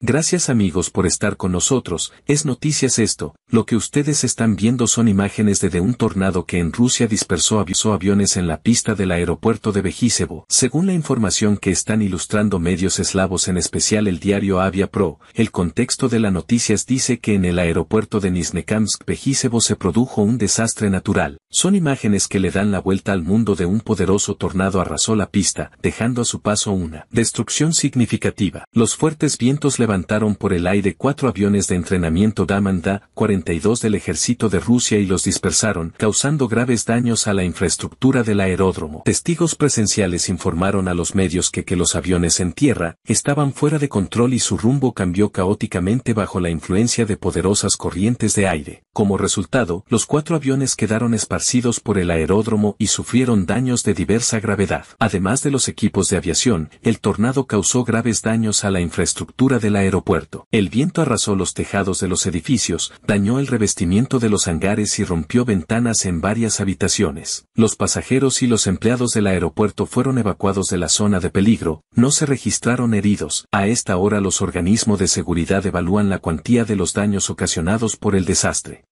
Gracias amigos por estar con nosotros, es noticias esto, lo que ustedes están viendo son imágenes de, de un tornado que en Rusia dispersó aviones en la pista del aeropuerto de Bejisevo. Según la información que están ilustrando medios eslavos en especial el diario Avia Pro, el contexto de la noticias dice que en el aeropuerto de Nizhnekamsk Bejisevo se produjo un desastre natural. Son imágenes que le dan la vuelta al mundo de un poderoso tornado arrasó la pista, dejando a su paso una destrucción significativa. Los fuertes vientos levantaron por el aire cuatro aviones de entrenamiento Damanda 42 del ejército de Rusia y los dispersaron, causando graves daños a la infraestructura del aeródromo. Testigos presenciales informaron a los medios que que los aviones en tierra estaban fuera de control y su rumbo cambió caóticamente bajo la influencia de poderosas corrientes de aire. Como resultado, los cuatro aviones quedaron esparcidos por el aeródromo y sufrieron daños de diversa gravedad. Además de los equipos de aviación, el tornado causó graves daños a la infraestructura del aeropuerto. El viento arrasó los tejados de los edificios, dañó el revestimiento de los hangares y rompió ventanas en varias habitaciones. Los pasajeros y los empleados del aeropuerto fueron evacuados de la zona de peligro, no se registraron heridos. A esta hora los organismos de seguridad evalúan la cuantía de los daños ocasionados por el desastre.